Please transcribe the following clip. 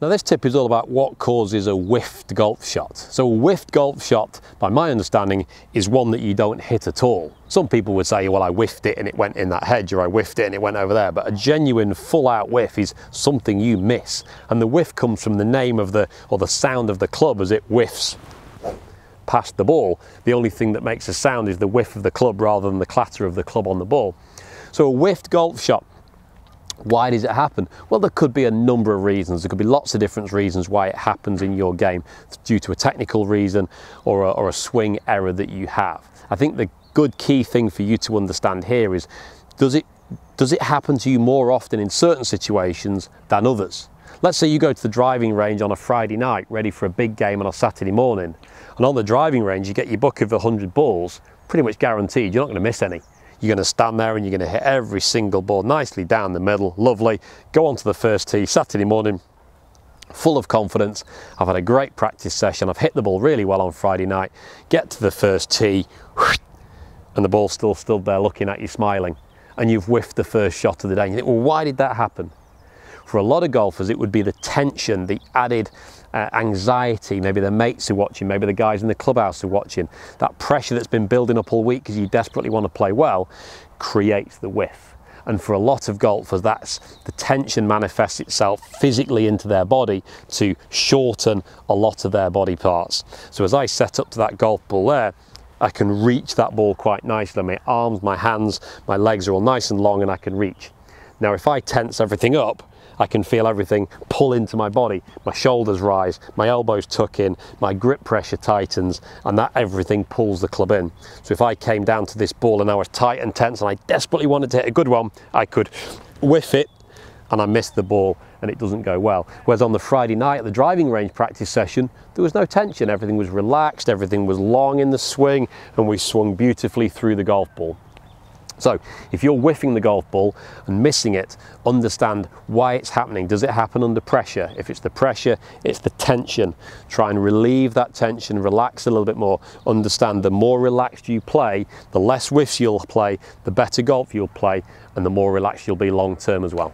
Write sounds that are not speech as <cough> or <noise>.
Now this tip is all about what causes a whiffed golf shot. So a whiffed golf shot, by my understanding, is one that you don't hit at all. Some people would say, well, I whiffed it and it went in that hedge, or I whiffed it and it went over there. But a genuine full out whiff is something you miss. And the whiff comes from the name of the, or the sound of the club as it whiffs past the ball. The only thing that makes a sound is the whiff of the club rather than the clatter of the club on the ball. So a whiffed golf shot why does it happen? Well, there could be a number of reasons. There could be lots of different reasons why it happens in your game due to a technical reason or a, or a swing error that you have. I think the good key thing for you to understand here is does it, does it happen to you more often in certain situations than others? Let's say you go to the driving range on a Friday night ready for a big game on a Saturday morning. And on the driving range, you get your book of 100 balls, pretty much guaranteed. You're not going to miss any. You're going to stand there and you're going to hit every single ball nicely down the middle. Lovely. Go on to the first tee Saturday morning, full of confidence. I've had a great practice session. I've hit the ball really well on Friday night. Get to the first tee, <sighs> and the ball's still stood there looking at you, smiling. And you've whiffed the first shot of the day. You think, well, why did that happen? For a lot of golfers, it would be the tension, the added uh, anxiety, maybe the mates are watching, maybe the guys in the clubhouse are watching, that pressure that's been building up all week because you desperately want to play well, creates the whiff. And for a lot of golfers, that's the tension manifests itself physically into their body to shorten a lot of their body parts. So as I set up to that golf ball there, I can reach that ball quite nicely. My arms, my hands, my legs are all nice and long and I can reach. Now, if I tense everything up, I can feel everything pull into my body. My shoulders rise, my elbows tuck in, my grip pressure tightens, and that everything pulls the club in. So if I came down to this ball and I was tight and tense and I desperately wanted to hit a good one, I could whiff it and I missed the ball and it doesn't go well. Whereas on the Friday night at the driving range practice session, there was no tension. Everything was relaxed, everything was long in the swing, and we swung beautifully through the golf ball. So if you're whiffing the golf ball and missing it, understand why it's happening. Does it happen under pressure? If it's the pressure, it's the tension. Try and relieve that tension, relax a little bit more. Understand the more relaxed you play, the less whiffs you'll play, the better golf you'll play, and the more relaxed you'll be long term as well.